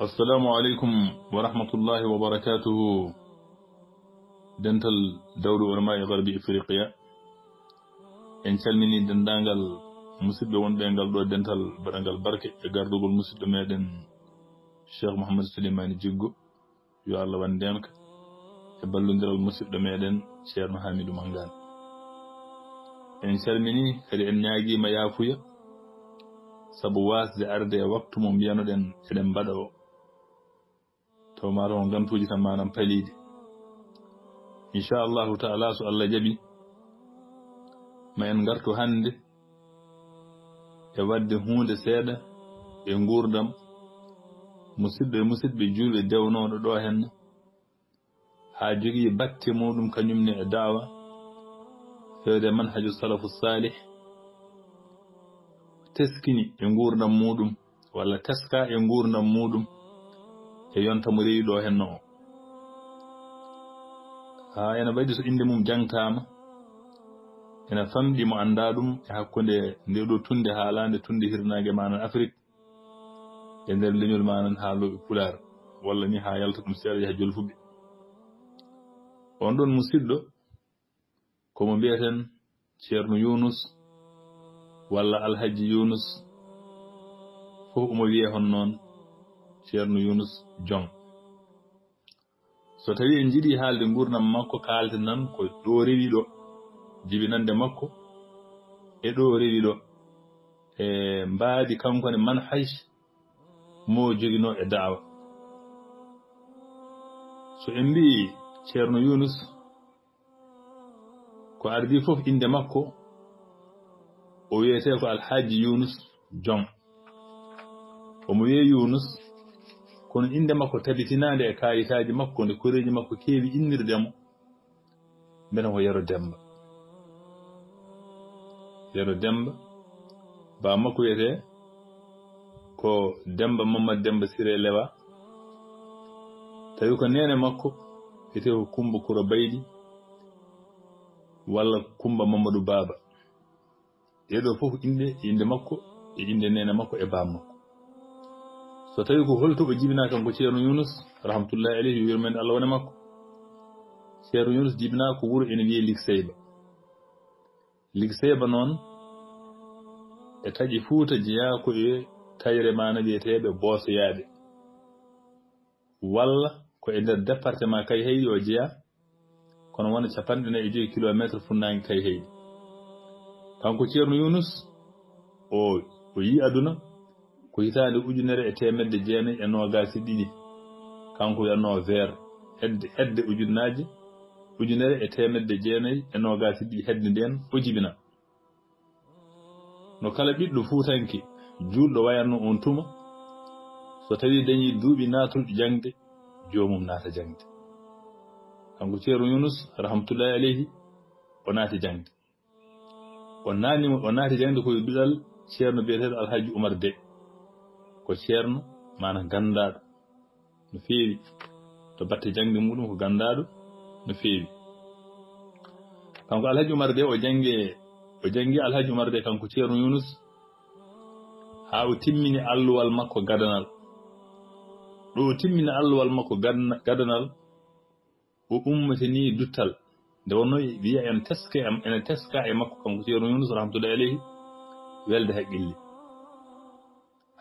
aleykum wa rahmatullahi wa barakatuhu dental dawɗo ulama e garbi ifriqiya en calmini dendagal musidɓe wonɓe ngal ɗo dental baɗangal barke e gardugol musidɗo meɗen cheikh mouhamadou souleymani jiggo yo allah wandenka e ballodiral musidɗo meɗen ceerno hamidou mangane en calmini kadi en ñaguima yaafuya saabu wasde arde e waktu mo mbiyanoɗen eɗen mbaɗa o taw mataw on gantuji tan manam paaliɗi inchallahu taala so allah jaɓi ma en gartu hannde e wadde hunde seeɗa e gurdam musidɗo e musidɓe julɓe dewnoɗo ɗo henna. Haa jogii batte muɗum kañumne e daawa fewde manhaju salafu salih teskini e gurdam muɗum walla teska e gurdam muɗum e yonta mo rewi ɗo henno o. Ha ene waɗi so inde mum jangtama ene famɗi mo anda ɗum e hakkunde nde ɗo tunde haalande tunde hirnage manan afrique e nder leñol manan haaloɓe pular walla ni ha yalta ɗum seeɗa yaha jolfuɓe on ɗon musidɗo komo mbiyeten ceerno yunus walla alhaji yunus fof omo wiye hon noon ceerno yunus jong. So tawi en jiɗi haalde gurdam makko kaalte nan ko ɗo rewi ɗo. Jibinande makko e ɗo rewi ɗo. E mbaadi kankone man manhaj mo joginoo e daawa. So en mbii ceerno yunus ko ardi fof innde makko o wiyetee ko alhaaji yunus jom omo wiye yunus kono inde makko tabitinaande e kayitaaji makko nde koreeji makko keewi innirde mo mbene ko yero demba. Yero demba. Baa makko wiyetee ko demba mamad demba siré lewa tawi ko nene makko wiyete ko kumba kuro bayɗi walla kumba mamadou baba. Ɗeɗo fof inde inde makko e inde nene makko e bammakko so tawi ko holtuɓe jibina kam ko ceerno yunus rahmatullahi alayhi wirmande allah wone makko. Ceerno yunus jibina ko wuro ene wiye ligseyba ligseyba noon e taƴi fuuta jeyaa ko e tayre mana wiyeteɓe boosoyaaɓe. Walla ko e nder département kay heydi o jeya kono wona capanɗe nayi e joyi kilométre funnaange kay heydi kanko ceerno yunus o o yi aduna ko hitaande ujunere e temedde jeenayi e noogaasi ɗiɗi. Kanko wiyatno vert hedde hedde ujunnaaje ujunere e temedde jeenayi e noogaasi ɗiɗi. Hedde ndeen o jibina no kala ɓiɗɗo fuutanke juulɗo wayanno on tuma. So tawii dañii duuɓi naatulɗi jangde joomum naata jangde kanko ceeru yunus rahmatullahi aleyhi o naati jangde o naanimo o naati jangde koye duɗal ceerno biyeteeɗo alhaji oumar de ko ceerno mana gandaɗo no feewi. To batte jangde muɗum ko gandaɗo no feewi. Kanko alhaji oumar de o jange o jangi alhaji oumar de kanko ceerno yunus ha o timmini alluwal makko gadanal. Ɗo o timmini alluwal makko gadanal o ummatini duttal. Nde wonno wiya en teska ene teska e makko kanko ceerno yunus rahmatullahi aleyhi welde haqqille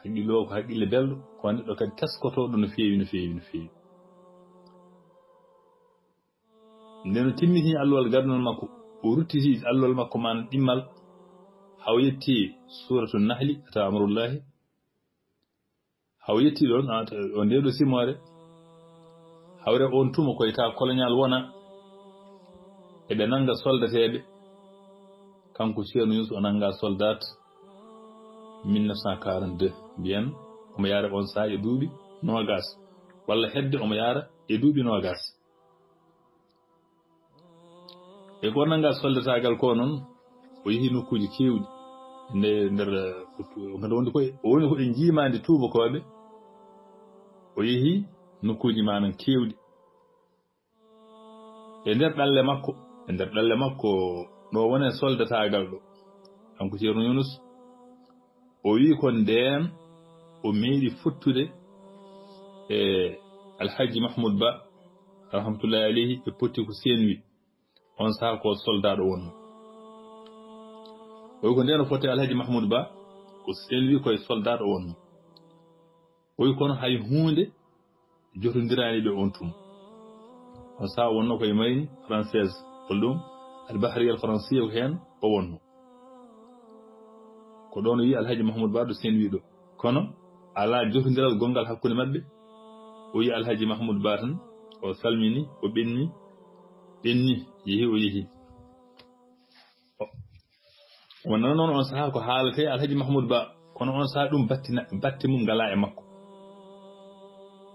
haqqille o ko haqqille belɗo ko neɗɗo kadi teskotoɗo no feewi no feewi no feewi. Nde no timmiti allowal gardunal makko o ruttiti allowal makko man ɗimmal haw yetti suratu nahli ata amrullahi. Haw yetti ɗon o ndeɗo simore hawre on tuma koye ta koloñal wona eɓe nanga soldateɓe kanko ceerno yusuf o nanga soldate 1942 mbiyen omo yaara on saa e duuɓi nogas walla hedde omo yaara e duuɓi nogas e gornal ngal soldatagal e e e, ko noon o yehi nokkuji kewɗi nde nder kadi wonde koye o woni koɗe jiimande tubakoɓe o yehi nokkuji manan kewɗi e nder ɗalle makko e nder ɗalle makko ɗo wone soldatagal ɗo. Kanko ceerno yunus o wi ko ndeen o meeɗi fottude e alhaji mahmoud ba rahmatullahi alayhi ɓe potti ko senwi on saha ko soldat ɗo wonno oyi ko ndeno foti alhaji mahmoud ba ko senwi koye soldat ɗo wonno oyi kono hay hunde jotodirani ɓe on tuma on saha wonno koye mayni française hol ɗum albahriyal français ko hen o wonno ko ɗon wi alhaji mahamoudou ba ɗo sen wiɗo kono ala jotodiral gongal hakkunde maɓɓe o wi alhaji mahamoudou ba tan o salmini o ɓenni ɓenni yeehi o yeehi. Wonnoon noon on saaha ko haalate alhaji mahamoudou ba kono on saaha ɗum batti batti mum ngala e makko.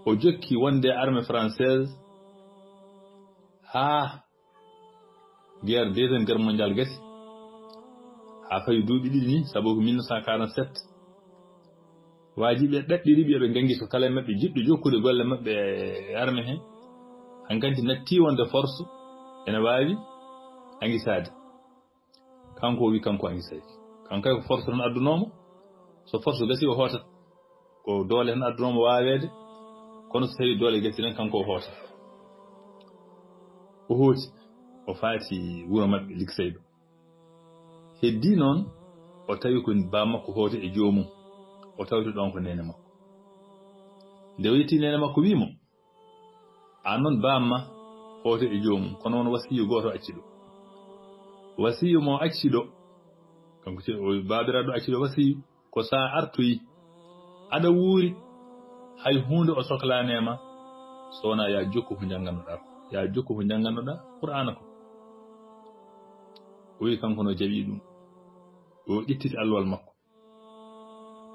O jokki wonde armée française haa guerre deuxiéme guerre mondial gasi. ha fawi duuɓi ɗiɗi ni sabu ko 1947 waajiɓe ɗaɗɗiri ɓe ɓe gangi so kala maɓɓe jiɗɗo jokkude golle maɓɓe e arme heen hankanti natti wonde force ene waawi angisaade. Kanko o wi kanko angisaki kanko kay ko force tan addunooma so force gasi o hootat ko doole tan addunooma waaweede kono so tawii doole gasi tan kanko o hootat o hooti o faati wuro maɓɓe ligsayɗo heddi noon o tawi ko baa makko hoote e joomum o tawti ɗon ko nene makko. Nde o yetti nene makko wiimo an noon baamma hoote e joomum kono won wasiyu gooto acci ɗo. Wasiyu mo acci ɗo kanko baabiraɗo acci ɗo wasiyu ko sa artoyi aɗa wuuri hay hunde o sohlanema so wona ya jokku ko jangannoɗa ko. Ya jokku ko jangannoɗa qur'ana ko. O wi kanko no jaɓi ɗum. ɗo ittiti alwal makko.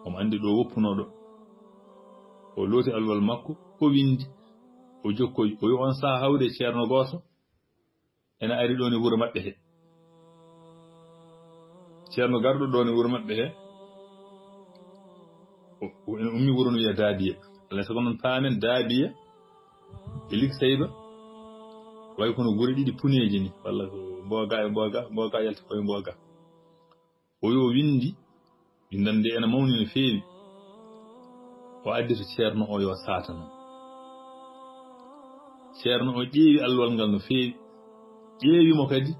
Omo anndi ɗo woppunoɗo o looti alwal makko o windi o jokkoyi o wi on saha hawde ceerno gooto ene ari ɗo e wuro maɓɓe he. Ceerno garɗo ɗo e wuro maɓɓe he ene ummi wuro no wiya daabiya alay sago noon paamen daabiya e ligsayba way kono gure ɗiɗi puneeji ni. Walla mboga e mboga mboga yalta koye mboga o yo windi windande ene mawni no feewi o addi to ceerno o yo satana ceerno o ƴeewi allowal ngal no feewi ƴeewimo kadi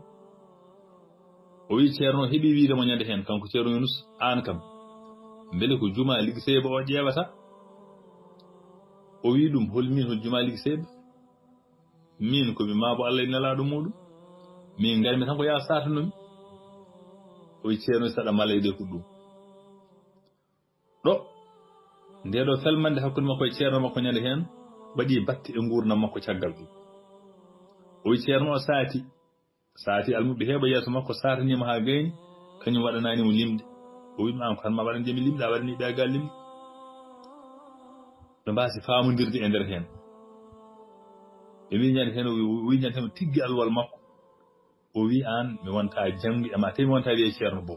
o wi ceerno o heɓi wiidemo ñande heen kanko ceerno yunus aan kam. Mbele ko juma ligi seeba o ƴeewata o wi ɗum holmin hol juma ligi seeba min komi maabo allah e nelaaɗo muɗum min ngarmi tan ko yaa satanomi o ceeno saɗa mala ko ɗum ɗo ndeɗo felmande hakkude makko e ceerno makko ñande heen waɗi batte e nguurnam makko caggal ɗum o wi ceerno o saati saati almuɓe heeɓa yeeso makko saataniima haa gayni kañum waɗananimo limde. O wi ɗum an ko hanma waɗandimi limde a waɗani ɓeyagal limde. Ɓe mbaasi famodirde e ndeer heen. Ɓe mbi ñande heen wi ñande heen tiggi alwal makko. o wi aan mi wonta janngi e ma tawi mi wonta wiye ceerno bo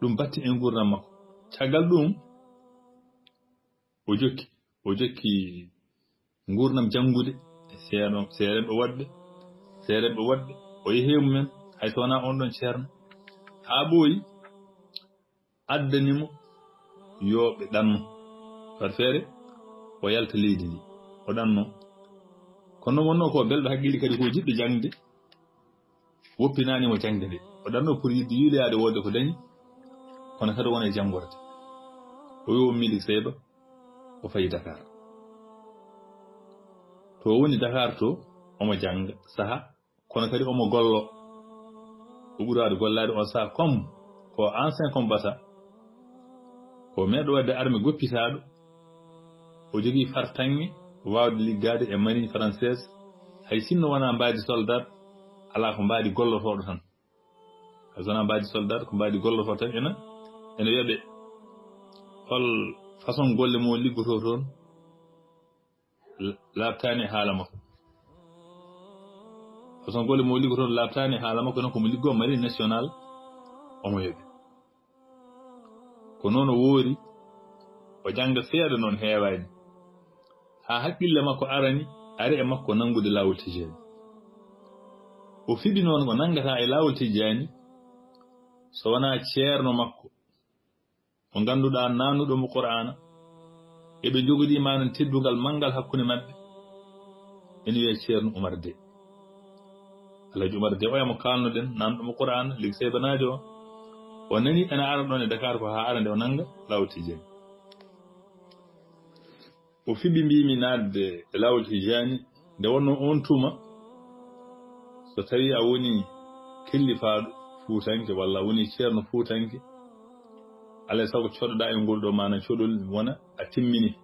ɗum batti en gurdam makko. Caggal ɗum o jokki o jokki gurdam jangude seerno seerenɓe waɗɓe seerenɓe waɗɓe. O yehii mumen hay so wonaa on ɗon ceerno. Haa ɓooyi addanimo yo ɓe ɗanno. Wat feere o yalta leydi ndi o ɗanno. Kono noon wonno ko belɗo haqqille kadi ko jiɗɗo jangde woppinanimo jangde nde. O ɗanno pour yidde yiiloyade wolde ko dañi kono kadi wona e janngorde o wi o mili seeɗa o fayi dakar. To woni dakar to omo jannga saha kono kadi omo gollo o ɓuraade gollade on saha comme ko ancien combattant. Ko meɗo wadde armé goppitaɗo o jogii fartanŋe waawde liggaade e marine française. Hay sinno wonaa mbaadi soldat alaa ko mbaadi gollotooɗo tan. Hay so wonaa mbaadi soldat ko mbaadi gollotoo tan ena ene wiya ɓe hol façon golle mo liggotoo toon laabtaani e haala makko. Façon golle mo liggotoo laabtaani e haala makko noon komo liggoo marine national omo yoɓi ko noon o woori o jannga seeɗa noon heewaani haa haqqille makko arani ari e makko nanngude laawol tijeede ko fiɓi noon ko nanngata e laawol tijjaani so wonaa ceerno makko. Mo ngannduɗaa naannuɗo mo qur'ana eɓe jogodii maanon teddungal manngal hakkunde maɓɓe ene wiya ceerno umar de alhaji umar de oyamo kaalnoɗen naanɗo mo qur'ana lig seybanaajo o. O nani ene ara ɗon e dakar ko haa ara nde o nannga laawol tijjaani o fiɓi mbimi naatde e laawol tijjaani nde wonno on tuma so tawi a woni killifaɗo fuutanke walla woni ceerno fuutanke alay sago coɗoɗa e ngol ɗo mana coɗol wona a timmini.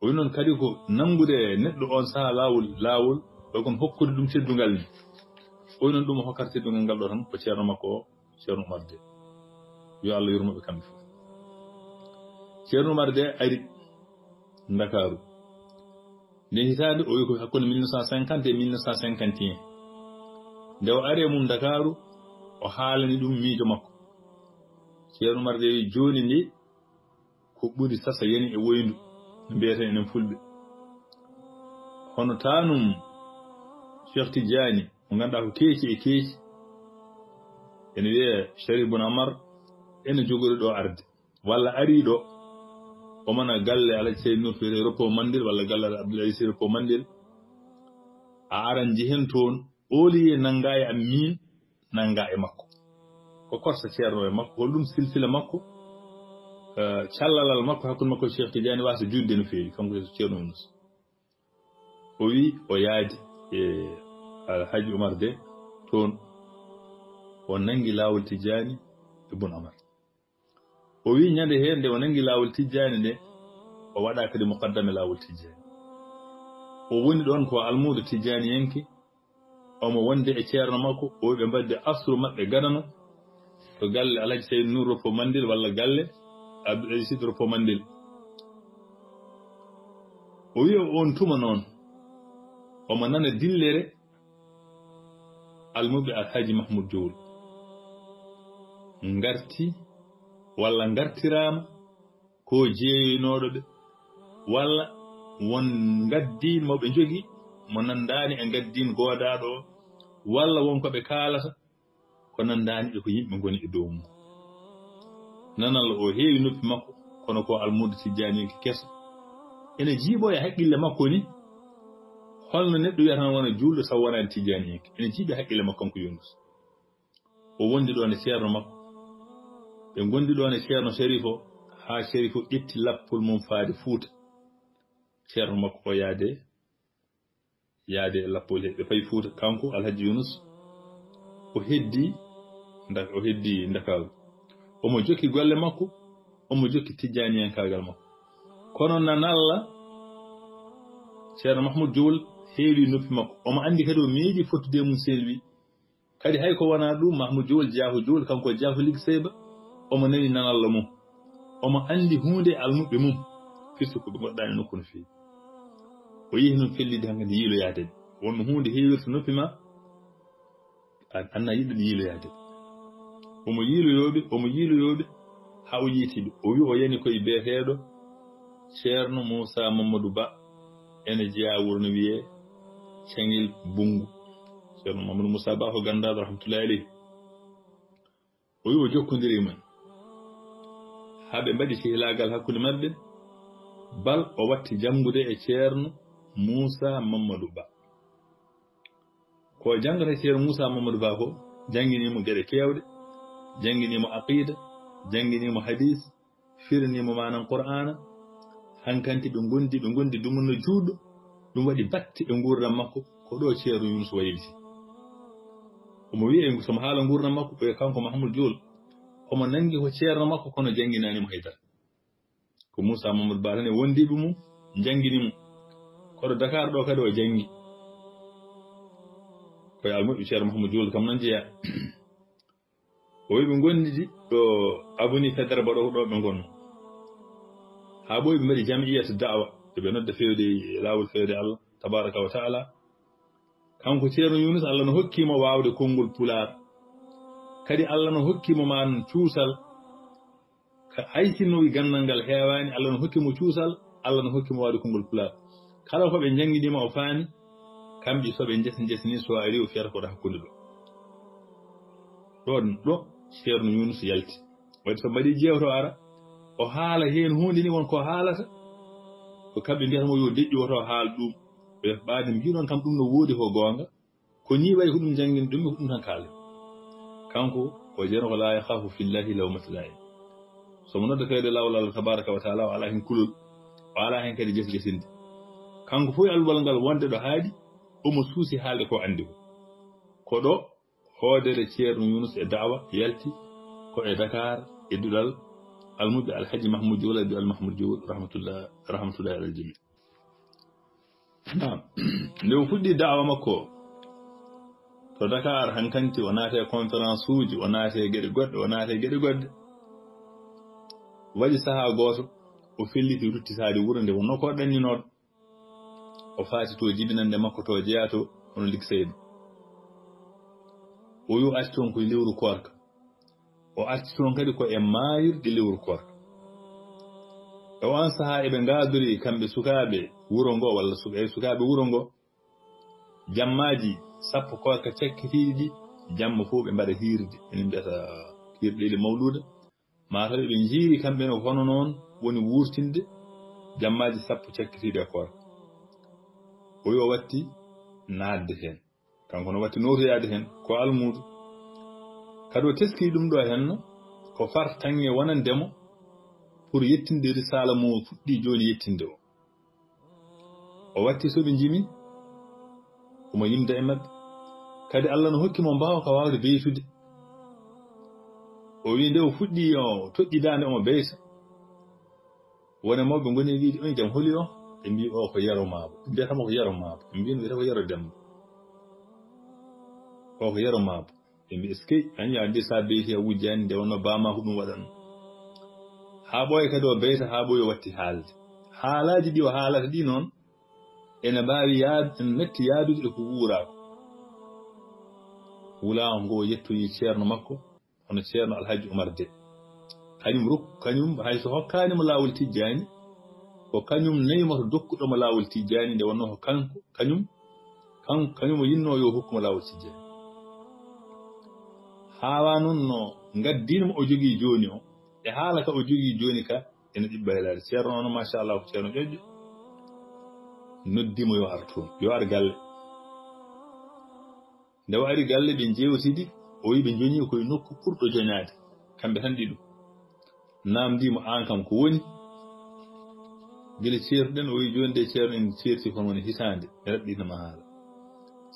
O wi noon kadi ko nangude neɗɗo on saha laawol laawol waykon hokkude ɗum teddungal ni. O wi noon ɗum o hokkata teddungal ngal ɗo tan ko ceerno makko o ceerno umar de yo allah yurmoɓe kamɓe fof. Ceerno umar de ari dakaru nde hitaade o wi ko hakkunde 1950 e 1951 nde o ari e mum dakaru o haalani ɗum miijo makko. Ceerno umar de wi jooni ndi ko ɓuri sasa yani e woyndu no mbiyeten enen fulɓe. Hono tanum cheikh tidiani mo ganduɗa ko keeci e keeci ene wiye sharif bun amar ene jogori ɗo arde. Walla ari ɗo omona galle alaji seydi nur fiyete repos mandil walla galle abdoulaye si repos mandil a aran jehen toon ooliye nangga e am min nangga e makko. Ko korsa ceerno e makko holɗum silsila makko. Callalal makko hakkude makko cheikh tidiani wasa judde no feewi kanko ceerno yunus o wi o yaadi e alhaji oumar de toon o nangi laawol tijjani e bun amar o wi ñande hee nde o nangi laawol tijjaani nde o waɗa kadi muqaddame laawol tijjaani. O woni ɗon ko almuudo tijjaani yenki omo wonde e ceerno makko o wi ɓe mbadde asru maɓɓe gadano to galle alhaji seydi nour roppo mandil walla galle abdoulasid roppo mandil. O wi on tuma noon omo nana dillere almuɓe alhaji mahmoud jowol ngarti walla ngartiraama ko jeeyinooɗo ɓe walla won ngaddiin mo ɓe njogii mo nanndaani e ngaddiin goodaaɗo o walla won ko ɓe kaalata ko nanndaani ɓe ko yimɓe ngoni e dow mum. Nanal o heewi noppi makko kono ko almuuda tijjaaniinki keso ene jiiɓoye haqqille makko ni holno neɗɗo wiyatan wona juulɗo saw wonaani tijjaaniinki ene jiiɓi haqqille makko kanko yondus o wondi ɗo ne ceerno makko. ɓe gondi ɗon e ceerno sérif o haa sérif o ƴetti lappol mum faade fuuta. Ceerno makko o yaade yaade e lappol he ɓe payi fuuta. Kanko alhaji yunus o heddi o heddi ndakaaru. Omo jokki golle makko omo jokki tijjaniyankagal makko. Kono nan allah ceerno mahmoud diowol heewi noppi makko. Omo anndi kadi o meeɗi fottude mum selwi. Kadi hay ko wona ɗum mahmoud diowol jaaho diowol kanko jaaho ligue seyba omo nani nanalla mum omo anndi huunde e almuɓe mum firti ko ɓe goɗɗaani e nokku no feewi. O yehi noon fellide han kadi yiiloyaade. Wonno huunde heewirta noppi ma anna yiɗɗo ɗi yiiloyaade. Omo yiiloyooɓe omo yiiloyooɓe haa o yiitiɓe o wi o yani koye beeteeɗo ceerno moussa mamadou ba ene jeya wuro no wiyee ceŋel bungu ceerno mamadou moussa ba ko ganndaaɗo rahmatullahi aleyhi o wi o jokkondiri e mumen haa ɓe mbaɗi sehlaagal hakkunde maɓɓe bal o watti janngude e ceerno muusa mamadou ba. Ko janngata e ceerno muusa mamadou ba ko jannginimo geɗe keewɗe jannginimo aqida jannginimo hadis firnimo manan qur'ana hankanti ɓe gondi ɓe gondi dumunno juuɗɗo ɗum waɗi batte e gurdam makko ko ɗo ceerno yunus wayliti. Omo wiye somo haala gurdam makko oye kanko mahmoud diol omo nangi ko ceerno makko kono jannginanimo haydara ko moussa mamadou ba tan e wondiɓe mum jannginimo koɗo dakar ɗo kadi o janngi koye almuɓe ceerno mahamoudou diol kam noon jeeya o wi ɓe gondidi ɗo avenue fédére baɗo ɗo ɓe gonno ha ɓoyi ɓe mbaɗi jamiyata dawa eɓe nodda fewde laawol fewde allah tabaraka wa taala kanko ceerno yunus allah no hokkimo wawde konngol pular kadi allah no hokkimo man cuusal ka gandal ngal heewani allah no hokkimo cuusal allah no hokkimo waade konngol pulaar. Kala ko ɓe jannginima o faami kamɓe soɓe jesi jesini so ari o fiyata koɗo hakkunde ɗo. Ɗon ɗo ceerno yunus yalti. Wadde so mbaɗi jewto ara o haala heen hunde ni wonko haalata ko kamɓe mbiyatamo yo deƴƴu woto haal ɗum. Ɓe ɓaade mbiɗon kam ɗum no woodi ko goonga. Ko ni wayi ko ɗum janngin ɗum e ko ɗum tan kaalen kanko o jeeno ko laa yahafu fillahi lawmatulayi somo nodda kawde lawol allah tabaraka wa taala o ala hen kulol o ala hen kadi gesi gesinde kanko fof e alwal ngal wonde ɗo haaɗi omo suusi haalde ko anndi ko. Ko ɗo hoodere ceerno yunus e dawa yalti ko e dakar e duɗal almuɓe alhaji mahmoud diol e duɗal mahmoud diol rahmatullah rahmatullahi alal jami nam nde o fuɗɗi dawa makko to dakar hankanti o naate conférence uji o naate geɗe goɗɗe o naate geɗe goɗɗe. Waɗi sahaa gooto o felliti ruttitaade wuro nde wonno ko ɗanninoɗo o faati to jibinande makko to jeya to ono ligseyɗo o wi o arti toon koye lewru korka. O arti toon kadi ko e maayirde lewru korka. E o an sahaa eɓe ngaadori kamɓe sukaaɓe wuro ngo walla e sukaaɓe wuro ngo jammaaji sappo koka cakkitiiɗi ɗi jamma fof ɓe mbaɗa hiirde. Enen mbiyata hirɗele mawluda mataw ɓe jiiri kamɓe no hono noon woni wurtinde jammaji sappo cakkitiiɗi e koore. O yo watti naatde heen. Kanko no watti notoyaade heen ko almudu kadi o teskii ɗum ɗo henno ko far tange wonandemo pour yettinde risala mo fuɗɗi jooni yettinde o. O watti soɓe jimi omo yimda e maɓɓe kadi allah no hokkimo mbawa ko wawde beytude o wi nde o fuɗɗi o toƴƴidande omo beyta wone mawɓe ngoni wiide on jam holi o ɓe mbi o ko yero maabo ɓe mbiyatamo ko yero maabo ɓe mbino wiyata ko yero demba o ko yero maabo ɓe mbi est ce que añi andi sa beyti a wujjani nde wonno bama ko ɗum waɗanno haa ɓooya kadi o beyta haa ɓooyi o watti haalde haalaji ɗi o haalata ɗi noon ene mbaawi mbawi ene metti yaadude ko wuuraako wulago ngo yettoyi ceerno makko hono ceerno alhaji oumar de kañum rok kañum hayso hokkaanimo laawol tijjaani ko kañum nayimoto dokkuɗomo laawol tijjaani nde wonno ko kanko kañum kan kañum o yinno yo hokkumo laawol tijjaani haawa noon no ngaddiinimo o jogii jooni o e haala ka o jogii jooni ka ene ɗiɓɓa helaade. Ceerno ono machallah ko ceerno ƴoƴƴo. noddimo yo ar toon yo ar galle. Nde o ari galle ɓe jewtidi o wi ɓe joñi koye nokku ɓurɗo joñaade. Kamɓe tan ɗiɗum namdimo an kam ko woni. Gila ceertuɗen o wi joni de ceerno en ceerti kon woni hitande e raɓɓinoma haala.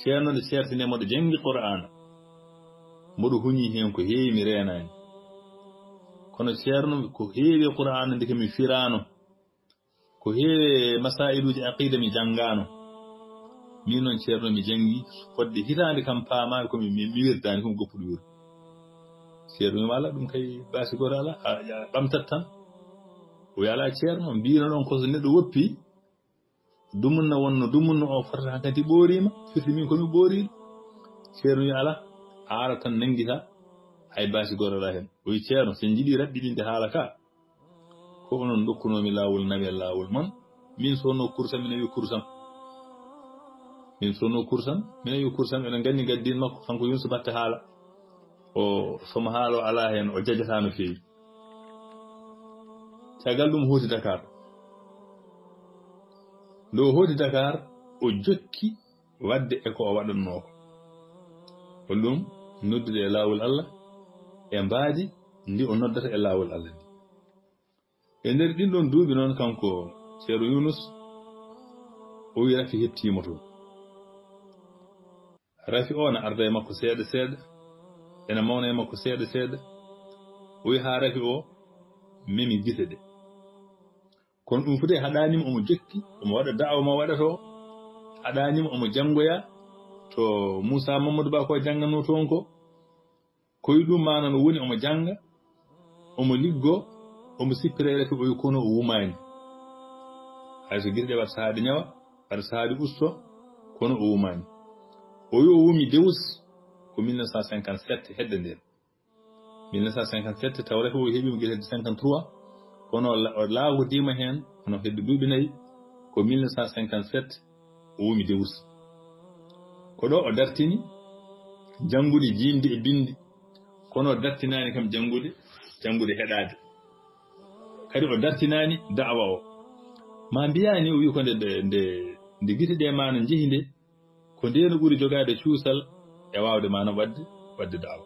Ceerno nde ceertinemo ɗo jangi qur'ana mboɗo huñi hen ko heewi mi renani kono ceerno ko heewi qur'ana nde komi firano ko heewi masailuji aqida mi janngano min noon ceerno mi jangi fodde hitande kam paamami komi mi wirdani komi goppuɗo wirdu ceerno wima ala ɗum kay basi goto ala ɓamtat tan. O ala ceerno mbino ɗon koso neɗɗo woppi dumunna wonno dumunna o fotata hankkadi ɓoorima firti min komi ɓooriɗo ceerno wi ala haala tan nanguita hay basi goto ala hen. O wi ceerno sen jiiɗi raɓɓiɗinde haala ka ko onon dokkunomi laawol nawe laawol man min sonno kursam mi wi kursam. Min sonno kursam mi wi kursam eɗen nganndi gaddin makko kanko yunsu batte haala. O somo haala o alaa heen o jajata no feewi. Caggal ɗum hooti dakar. Nde o hooti dakar o jokki wadde e ko o waɗatnoo ko. Hol ɗum noddude e laawol allah e mbaadi ndi o noddata e laawol allah ndi. e nder ɗin ɗon duuɓi noon kanko ceero yunus o wi rafi hettiimo to. Rafi o no arda e makko seeɗa seeɗa ene mawna e makko seeɗa seeɗa. O wi haa rafi o memi gite ɗe kono ɗum foti e haɗanima omo jokki omo waɗa da'awa mo waɗata o haɗanima omo janngoya to moussa mamadou ba ko janngano toon ko. Koye ɗum manano woni omo jannga omo liggoo omo sippire rafi o kono o wumani hayso ar ɗe waɗa sahaaɓe ñawa waɗa sahaaɓe usto kono o wumani o wi o wumi dewus ko 1957 hedde nden 1957 taw rafi o heeɓima gueɗe hedde 53 kono o laagodima hen hono hedde duuɓi nayi ko 1957 o wumi dewus ko ɗo o dartini janngude jiinde e bindi kono o dartinani kam janngude janngude heɗaade kadi o dartinani da'wa o. Ma mbiyani o wi ko nde nde nde gite ɗe mana jehi nde ko ndeno ɓuuri jogade cuusal e wawde mana wadde wadde da'wa.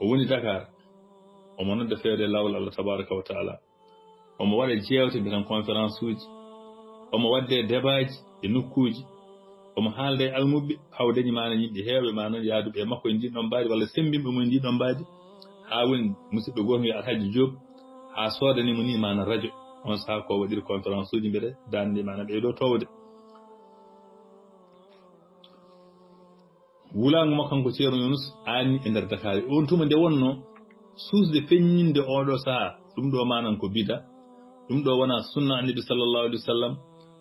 O woni dakar omo nodda feere lawol allah tabaraka wa taala. Omo waɗa jewte mbitan conférence uji omo wadde débaji e nokkuji omo haalda e almuɓɓe hawdañi mana yimɓe heewɓe mana yaaduɓe e makko e ndiɗon mbaadi walla sembinɓe mum e ndiɗon mbaadi haa woni musidɓe goto wiya alhaji joob haa soodanimo ni mana radio. On sahaa ko waɗiri conférence uji mbiɗa dande mana ɓeydo towde. Wulaango makko kanko ceerno yunus aanni e ndeer dakari on tuma nde wonno suusde feññinde oɗo sahaa ɗum ɗo manan ko bida. Ɗum ɗo wona sunna annabi sallllahu alih wa sallam.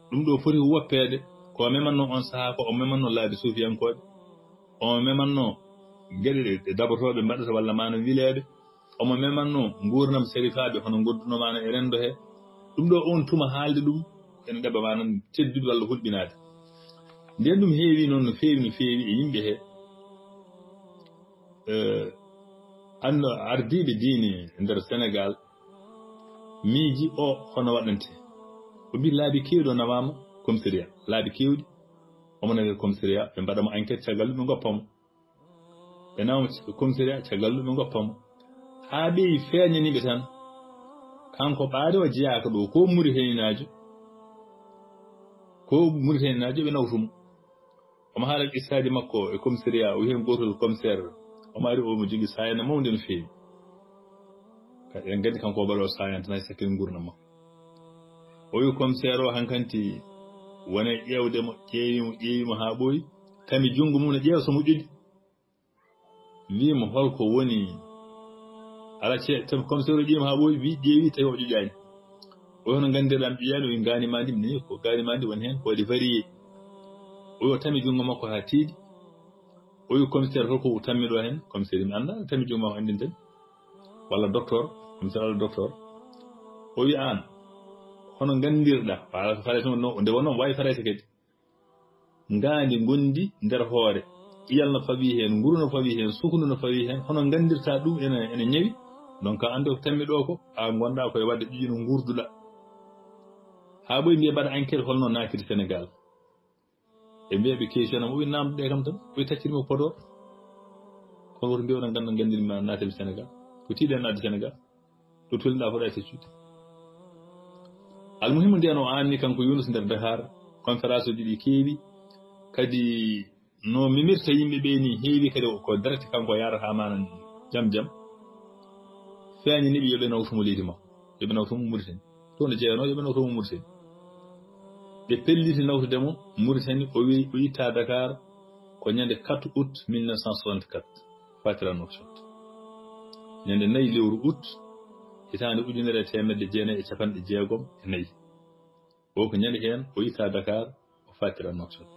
Ɗum ɗo foti woppeede. Ko memanno on sahaa ko o memanno laabi suufiyankooɓe o memanno geɗe ɗe dabotoɓe mbaɗata walla mana wileede. omo memanno gurdam sérifaaɓe hono goddunomana e renndo he. Ɗum ɗo on tuma haalde ɗum ene ɗeɓa ma teddude walla hulɓinaade nden ɗum heewi noon no feewi no feewi e yimɓe hee anno ardiiɓe diine e ndeer sénégal miiji o hono waɗante. O mbi laabi keewɗi o nawaama? Commissariat laabi keewɗi. Omo nawe commissariat ɓe mbaɗamo enquête caggal ɗum ɓe goppamo ɓe nawamo commissariat caggal ɗum ɓe goppamo haa ɓeyi feeñaniɓe tan kanko ɓaade o jeyaka ɗo ko muritaninajo ko muritaninajo ɓe nawtumo omo haala qissaji makko e commissariat o wihen gotol commissaire omo ari omo jogui sayana mawde no feewi kadi en gandi kanko o ɓaɗo sayan tan hay sakkil gurdam makko o wi commissaire o hankanti wona ƴeewdemo ƴeewimo ƴeewimo haa ɓooyi? Tami junngo mum no ƴeewa so moƴƴuɗi wimo holko woni ala ceeɗ comme so roƴiima haa ɓooyi wi ƴeewi tawi o ƴoƴaani o hono nganndirɗam ƴiyaani o wi ngaanima ndi mi nani ko ngaanima ndi woni heen ko waɗi varié o wi o tami junngo makko haa tiiɗi. O wi commissaire holko tammiɗo heen commissaire mi annda tami junngo makko anndin walla docteur commissaire walla docteur. O wi aan hono nganndirɗa falata noon nde wonnoon waawi farete kadi. Ngaandi gondi nder hoore. Iyal no fawii heen nguru no fawii heen sukundu no fawii heen hono nganndirtaa ɗum ene ene ñawi. Donc annde ko tammi ɗo ko a gonɗa koye wadde ƴuƴi no ha ɓoyi mbiya mbaɗa enquête holno nakiri sénégal ɓe mbiya ɓe question am o wi namdoɗe kam tan oyi taccirima podor kono woto mbiwɗa ngannda nganndirima naatemi sénégal ko tiiɗen adde sénégal ɗo tolniɗa foɗa e seccude almuhimu ndiyan o anni kanko yunus nder dakar conférence uji ɗi keewi kadi no mimirta yimɓe ɓe ni heewi kadi ko darete kanko yarata mana jam jam فاني نبي ابن اوثم ليتما ابن اوثم مرسن. تون جيانو ابن اوثم مرسن. دي بيليت نوث دمو مرسن. أو وي تا دكار كو نياند 4 اوت 1964 فاترا نوشت نياند ناي لور أوت. كتان اودين ري تيمد جينا اي تشفند جيغوم ناي. أو كو نياند كان وي تا دكار فاترا نوشت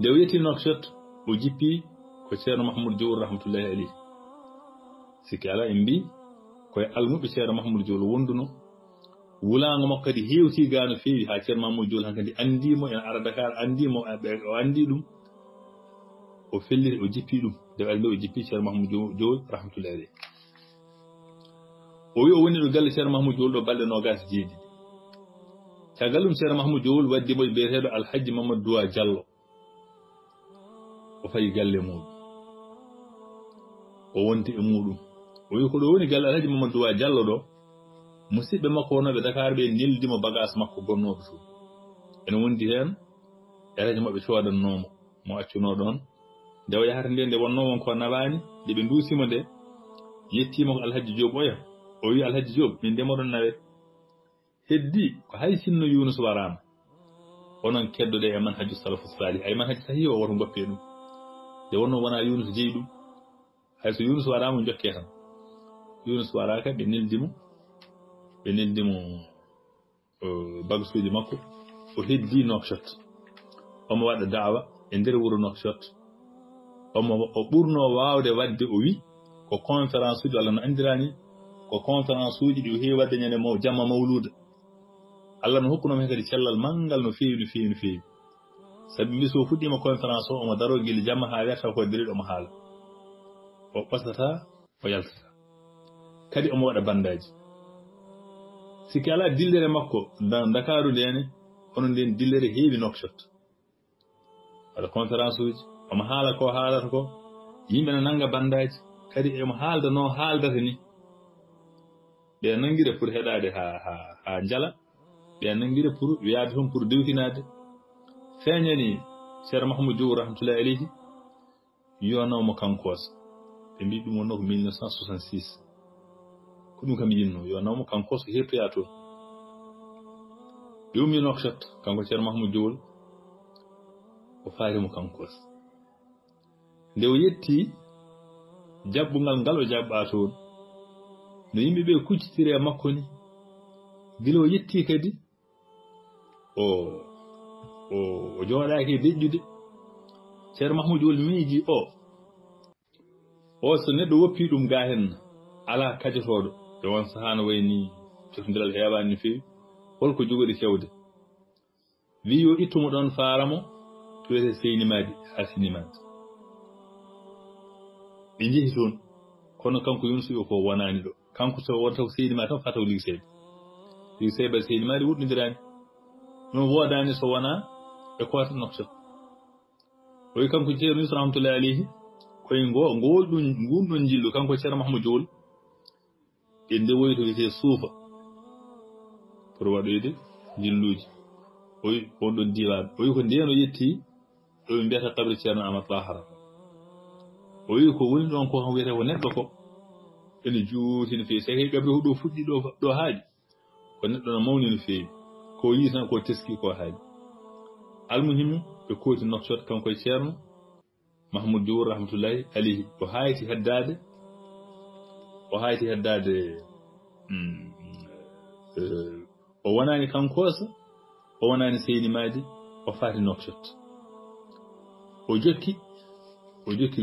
دي ويتي نوشت أو جي بي كو سيرو محمود جور رحمة الله عليه. سيكالا إمبي. Koye almuɓe ceerno mahamoudou diol wonduno wulaango makko kadi heewti gaa no feewi haa ceerno mahamoudou diol han kadi anndimo ene ara dakar anndimo o anndi ɗum o felliti o jippi ɗum ari nde o jippi ceerno mahamoudou diol rahmatullahi aleyh o wi o woni ɗo galle ceerno mahamoudou diol ɗo balɗe nogas jeeɗiɗi caggal ɗum ceerno mahamoudou diol waddimo e biyeteeɗo alhaji mamadou dowa diallo o fayi galle muɗum o wonti e muɗum o wi ko ɗo woni galle alhaji mamadou wa diallo ɗo musidɓe makko wonoɓe dakar ɓe neldimo bagage makko gonnoɓe to ene wondi heen ɗereje maɓe codannomo mo accuno ɗon nde o yahata nde nde wonnowon ko nawani nde ɓe nduusima nde yettima ko alhaji job oya. O wi alhaji job min ndemoɗon nawe. Heddi ko hay sinno yunus warama onon keddoɗe e manhaju salafu salih. Ay manhaji sahi o woto goppe ɗum. Nde wonno wona yunus jeeyi ɗum. Hayso yunus warama jokke tan يونس وراكا بنلدمو بنلدمو بغسو دي ماكو وهي دي نوكشوت اما وادا دعوة اندر ورو نوكشوت اما وقورنو واو دي واد دي اوي كو كونفرانسو دي اللهم اندراني كو كونفرانسو دي وهي واد دي نمو جمع مولود اللهم حكونا مهكا دي شلال منغل نفيه نفيه نفيه سبب ميسو فود دي ما كونفرانسو اما دارو جيل جمع هاريخ وقدرير اما حال وقصدتا ويالفتا kadi omo waɗa bandaji sikki ala dillere makko dakaru ndene onon nden dillere heewi nokshot. Waɗa conférence uji omo haala ko haalata ko yimɓe no nanga bandaji kadi emo haalda no haaldata ni. Ɓe nangira pour heɗade ha ha ha jala ɓe nangira pour wiyaade toon pour dewtinade feeñani ceerno mahmoud diow rahmatullahi aleyhi yonawmo kankoosa ɓe mbi ɗum wonno ko 1966 ko ɗum kam yinno yonawmo kankoosa hettoya toon ɓe ummi nokchat kanko ceerno mahamadou diowol o faarimo kankos. Nde o yetti jaɓɓungal ngal o jaɓɓa toon no yimɓe ɓe kuccitiri e makko ni gila o yetti kadi o o o jooɗaaki e deƴƴude ceerno mahmoudou wol miiji o. O so neɗɗo woppii ɗum gaa hen alaa kajotooɗo e won sahaa no wayi ni cotondiral heewaani no feewi holko jogori fewde wi yo ittumo ɗon faaramo to wiyete seynimaadi haa sinimaade ɓe njehi toon kono kanko yunus wi ko wonaani ɗo. Kanko so wonta ko seydima tan fataw ligseyde ligseyba seydimaɗi wuɗɗodiraani ɗum woodani so wona e koota nokta. O wi kanko ceerno yusuf rahmatullahi alayhi koye ngo ngol ɗum ngun ɗon jillu kanko ceerno mahamadou diowol ɓennde woni to wiyete suufa. Pour waɗoyde jilluuji oyi on ɗon diwan o wi ko ndeno yetti ɗoɓe mbiyata kabri ceerno amad bahara. O wi ko woni ɗon ko kam wiyete ko neɗɗo ko ene juuti no feewi. Sake kabri ko ɗo fuɗɗi ɗo ɗo haaji ko neɗɗo no mawni no feewi. Ko yii tan ko teski ko haaji. Almuhimi ɓe kooti nokcot kanko e ceerno mahmoud diwour rahmatullahi alihi o hayti heddade o hayti heddade mm, e, o wonani kankosa o wonani seyni maadi? O faati nokshot o jokki? O jokki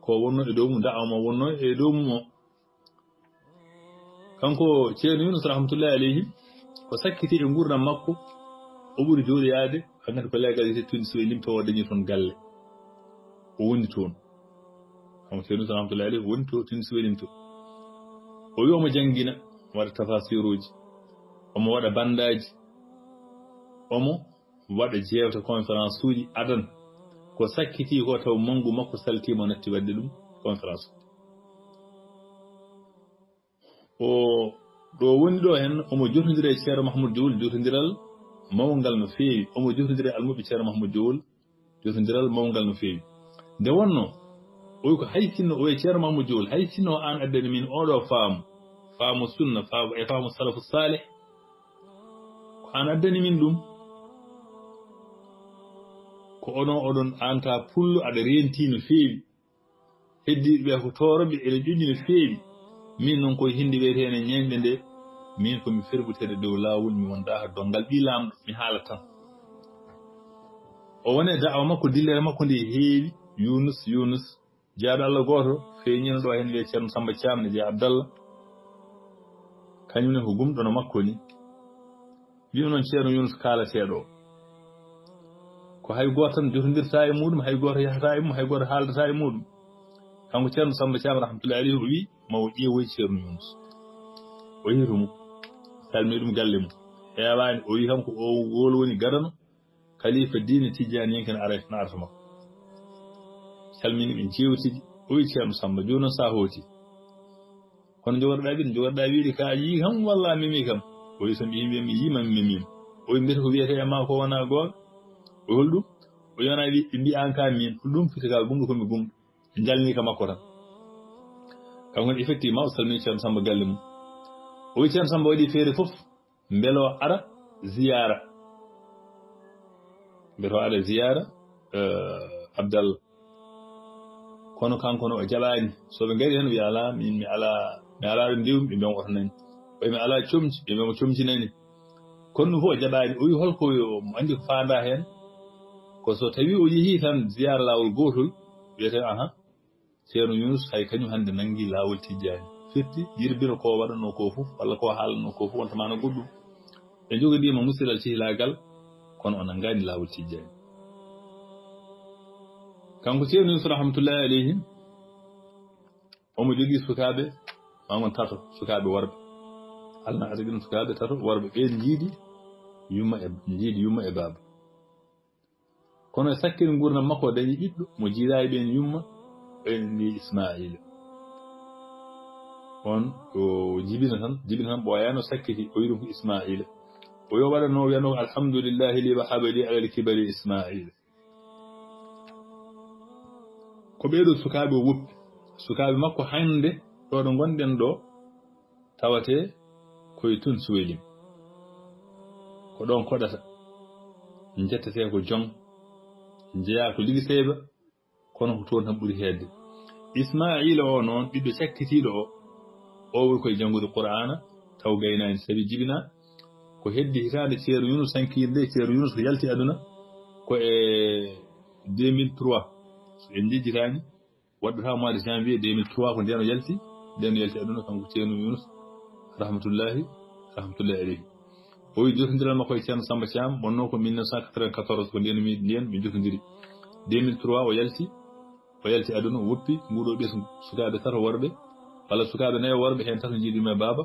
ko wonno e dow mum da'awma wonno e dow mum o? Kanko ceerno yunus rahmatullahi aleyhi ko sakkiti e gurdam makko o ɓuri jooɗoyaade hankati ko legal yite tundi so limta o dañi toon galle. O woni toon. Kanko ceerno yunus rahmatullahi aleyhi woni to tundi so limto o wi omo janngina waɗa tafasiruji omo waɗa bandaji omo waɗa jewta conférence uji adan ko sakkiti ko taw mangu makko saltima natti wadde ɗum conférence o ɗo woni ɗo hen omo jotodiri e ceero mahmoud diwol jotodiral mawngal no feewi. Omo jotodiri e almuɓe ceero mahmoud diwol jotodiral mawngal no feewi. Nde wonno oyi ko hay sinno o e ceero mahmoud diwol hay sinno an addani min oɗo faamu. faamu sunna e faamu salafu saleh ko an addani min ɗum ko onon oɗon anta pullo aɗa renti no feewi. Heddiɓe ɓe ko toroɓe ene ƴoƴi no feewi. Min noon koye hindi wiyetene ñeñɗe nde min komi ferbutede dow laawol mi wonda ha dongal ɓi laamɗo mi haala tan. O woni da'awa makko dillere makko nde heewi yunus yunus jaaɗo allah gooto feeñino ɗo e hen wiye ceerno samba caamne je abdallah. Kañumne ko gumɗono makko ni wimo noon ceerno yunus kaalateɗo o ko hay goto tan jotodirta e muɗum hay goto yahata e mum hay goto haaldata e muɗum kanko ceerno samba thiam rahmatullahi alayhi o wi mawo ƴeewoy ceerno yunus o yehi to mum salmini ɗum galle mum heewani o wi kanko o wol woni gadano kalifa dine tijjani yenke no ara no arata makko salmini ɓe jewtidi o wi ceerno samba joni noon sa hooti kono jogorɗa wiide jogorɗa wiide ka yii kam walla memi kam? Oyi somi yimɓe mi yima mi memima oyi mbiyata ko wiyete e ma ko wona goonga o holɗum o yona wi ɓe mbi an ka min ɗum fiti ka gumɗo komi gumɗo ɓe jalni ka makko tan. Kanko ne effectivement o salmini ceerno samba galle mum. O wi ceerno samba waɗi feere fof mbelo ara ziyara mbeto ara ziyara e, abdallah kono kanko no o jaɓani soɓe gari hen wiya ala min mi ala mi alaaɗo ndiwmi ɓe mbiyan oto nani ɓoye mi alaa comci ɓe mbiyamo comci nani kono ɗum fof o jaɓaani o wi holko mo anndi ko faanda heen. Ko so tawii o yehii tan ziyara laawol gootol wiyete ahan ceerno yunus hay kañum hannde nanngii laawol tijjaani. Firti yirbino ko waɗanoo ko fof walla ko haalanoo ko fof wontamaano goɗɗum. Ɓe jogodiima musidal cihlaagal kono o nanngaani laawol tijjaani. Kanko ceerno yunus rahmatullahi aleyhim omo jogii sukaaɓe وأنا تارف فكاب ورب علنا عزيز أنا تارف ورب إيه الجيد يوم أنا الجيد يوم إباب كنا سكين أنا ما قد يجد مجيدا بين أنا إني إسماعيل وان وجبنهم جبنهم بويانو سكه ويرم إسماعيل ويوبر نو لي على الكبر إسماعيل كبيرو سكاب وب سكاب ما قد ɗo ɗo gonɗen ɗo tawate koye tun suwelim ko ɗon koɗata. Jettete ko jom jeeya ko ligiseeɓa kono ko toon tan ɓuri heedde. Ismaila o noon ɓiɗɗo cakkitiiɗo o o woni koye janngude qur'ana taw gaynaani sabi jibina ko heddi hitaande ceeru yunus sankinde e ceeru yunus ko yalti aduna ko e 2003 so en jejjitaani waɗɗataa mois de janvier 2003 ko ndeno yalti. دانيال تأدونا كان قتين ويونس رحمة الله رحمة الله عليه وي جوت ندير ما كوي تيان سامبا تيام ونوكو 1994 كون دين دين مي جوت نديري 2003 ويالتي ويالتي أدونا وبي مودو بيس سكابة تر وربي walla sukaaɓe nayo worɓe heen tata jiidima e baaba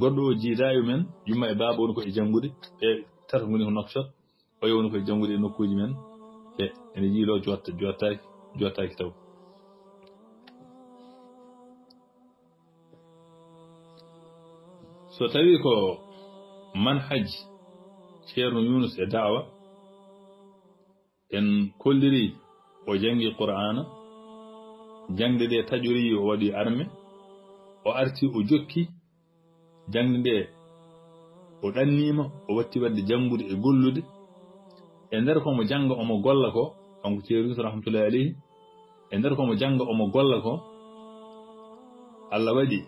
goɗɗo o jiidaayo men yumma e baaba woni ko e janngude e tata ngoni ko nokshot oyo woni ko e janngude e nokkuuji men e ene jiiloo jotta jottaaki jottaaki taw so tawi ko manhaj ceerno yunus e dawa en kolliri o jangi qur'ana jangde nde taƴori o waɗi arme o arti o jokki jangde nde o ɗannima o watti wadde jangude e gollude. E nder komo janga omo golla ko kanko ceerno yunus rahmatullahi alayhi e nder komo janga omo golla ko allah waɗi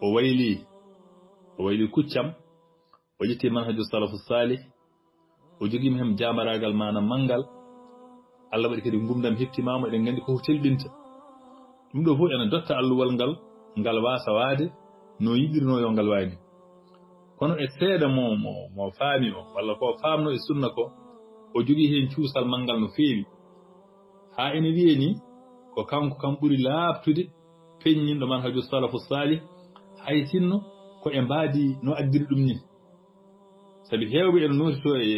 o wayli o wayli kuccam o ƴetti manhaju salafu salih o jogiima heen jaamaragal maana manngal allah waɗi kadi ngumdam heptimaama eɗen nganndi koko telɓinta ɗum ɗo fof ene dotta alluwal ngal ngal waasa waade no yiɗirnoo yo ngal waani. Kono e seeɗa mo mo mo faami o walla ko faamno e sunna ko o jogii heen cuusal manngal no feewi. Haa ene wiye ni ko kanko kam ɓuri laaɓtude peññinɗo manhaju salafu salih hay sinno ko e mbaadi no addiri ɗum ni sabi heewɓe ene nootito e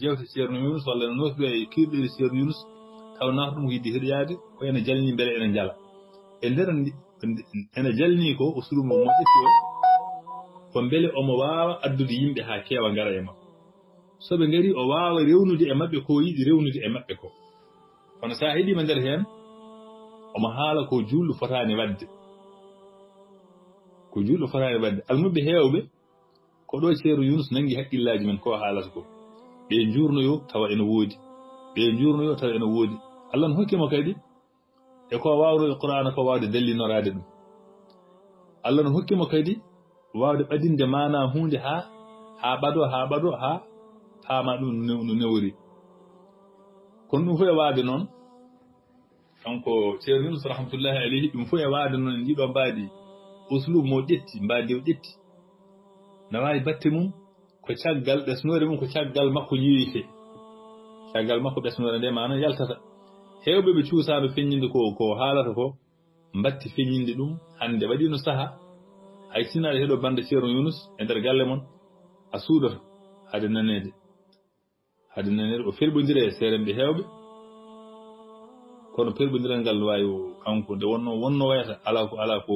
jewte ceerno yunus walla ene nootito e kirɗiri ceerno yunus taw naata ɗum ko yidde ko ene jalni mbele ene njala e nder ene jalni ko usulumo moƴƴiti o ko mbele omo waawa addude yimɓe haa keewa ngara e makko so ɓe ngari o waawa rewnude e maɓɓe ko yiɗi rewnude e maɓɓe ko kono so a heɗiima nder heen omo haala ko julɗo fotaani waɗde ko julɗo fotani wadde. Almuɓe heewɓe ko ɗo e ceeru yunus nangi haqqillaji men ko haalata ko. Ɓe jurnoyo tawa ene woodi. Ɓe jurnoyo tawa ene woodi. Allah no hokkimo kadi e ko wawno e qur'ana ko wawde dallinoraade ɗum. Allah no hokkimo kadi wawde ɓadinde mana hunde ha ha ɓado ha ɓado ha paama ɗum no newori. Kono ɗum fof e waade noon kanko ceerno yunus rahmatullahi alayhi ɗum fof e waade noon en ɗiɗo mbaadi uslub mo ƴetti mbaadi o ƴetti. Na wawi batte mum ko caggal ɓesnoore mum ko caggal makko yiwite caggal makko ɓesnoore nde maana yaltata. Heewɓe ɓe cuusaaɓe feññinde ko ko haalata ko mbatti feññinde ɗum hannde waɗino saha. Hay sinaɗe heɗo bande ceerno yunus e ndeer galle mon a suudoto hade naneede. Hade naneede o ferɓodire e seeremɓe heewɓe. Kono perɓodiral ngal waawi kanko nde wonno wonno wayata alaa ko alaa ko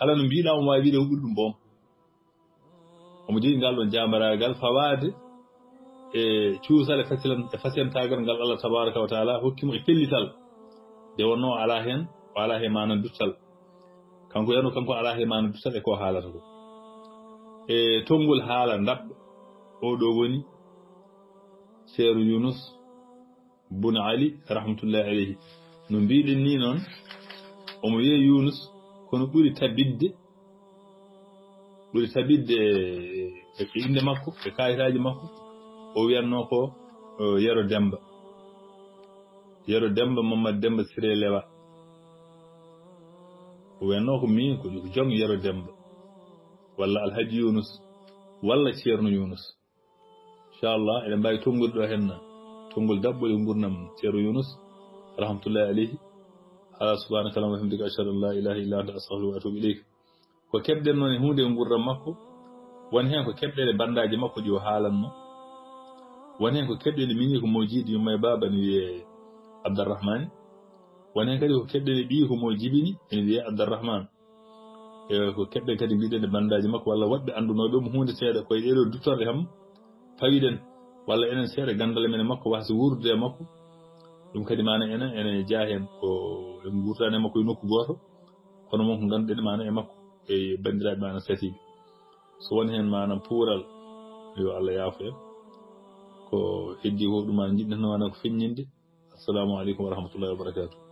kala no mbiɗaa omo waawi wiide ko ɓuri ɗum boom omo jogii ngal ɗon jaambaraagal fawaade e cuusal e fasilan e ngal allah tabaraka wa taala hokkimo e pellital nde wonno alaa heen o alaa heen maana duttal. Kanko yano kanko alaa heen maana duttal e ko haalata ko. E tonngol haala ndaɓɗo o ɗo woni ceeru yunus bun ali rahmatullahi aleyhi no mbiɗen ni noon omo wiye yunus kono ɓuri tabidde ɓuri tabidde e inde makko e kayitaji makko o wiyatno ko yero demba yero demba mamadou demba siré lewa o wiyatno ko min ko jom yero demba walla alhaji yunus walla ceerno yunus inchallah eɗen mbawi tongude ɗo henna tongol daɓɓol e gurnam ceero yunus rahmatullahi aleyhi allahuma hamdika ashhadu an la ilaha illa anta astahfiruka wa atubu ileyk ko keɓɗen noon e hunde e gurdam makko won heen ko keɓɗele banndaji makko ɗi o haalanno won heen ko keɓɗele mini ko mo jiiɗi yumma e baaba ne wiye abdourahmane won heen kadi ko keɓɗele ɓii ko mo jibini ene wiye abdourahmane e ko keɓɓe kadi mbiɗen e banndaji makko walla woɓɓe anndunoɓe mo hunde seeɗa koye ɗeɗo duttorɗe kam fawiɗen walla enen seeɗa gandal men e makko wasa wurde e makko ɗum kadi mana enen ene jaa heen ko en gurtani e makko e nokku gooto. Kono mon ko ngannduɗen mana e makko e banndiraaɓe mana satiɓe so woni heen mana puural yo allah yaafo en. Ko heddi ko ɗum mana jiɗɗen mana ko feññinde. Assalamu aleykum wa rahmatullahi wa barakatuh